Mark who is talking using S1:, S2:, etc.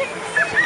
S1: gente.